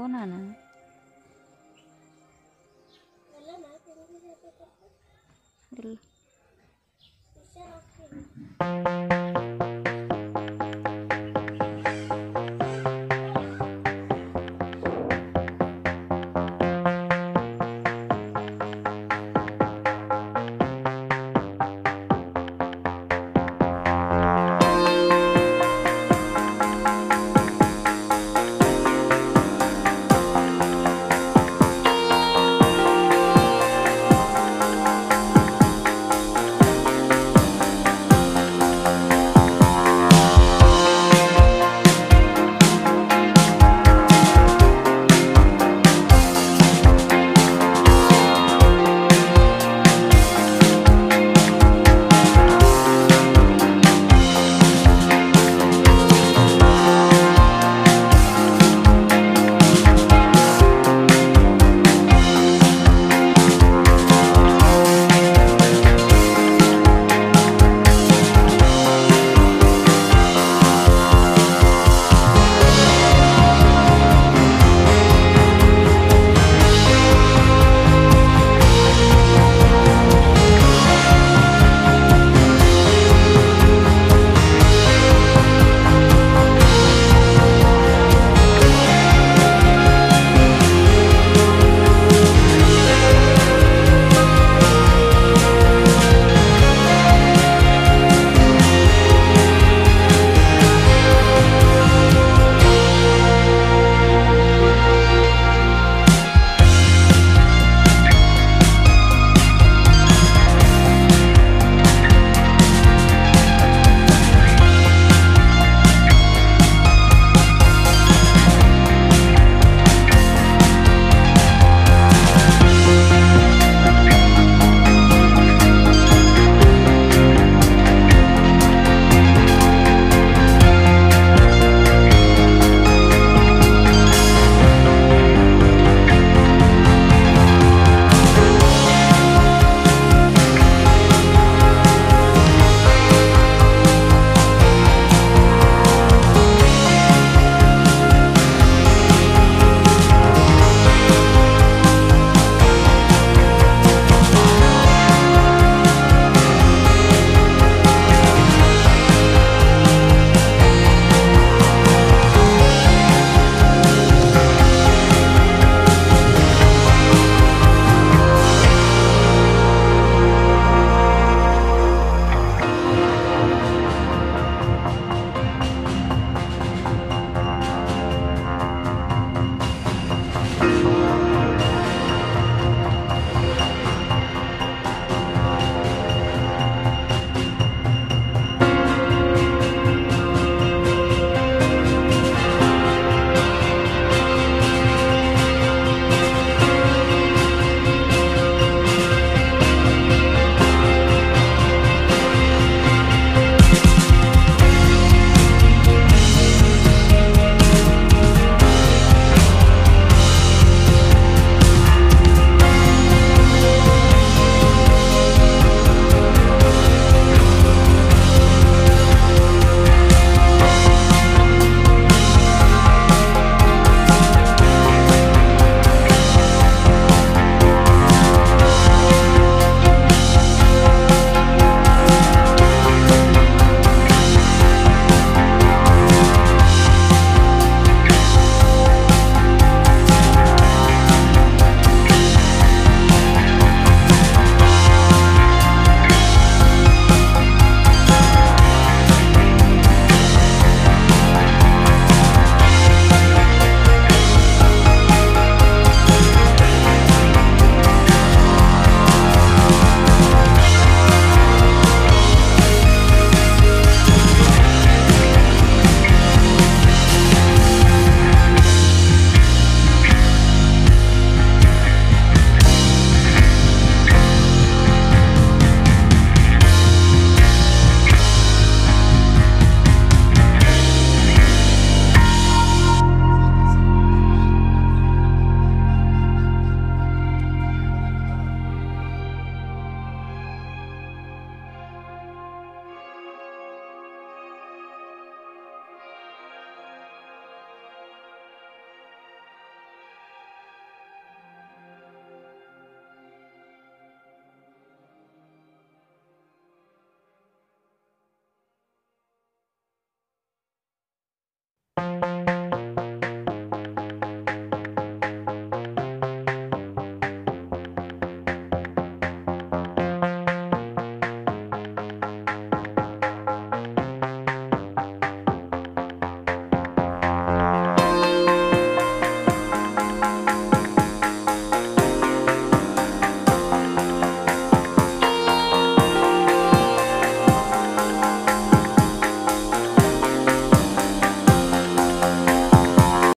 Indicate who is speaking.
Speaker 1: కోనానా Bisa, okay.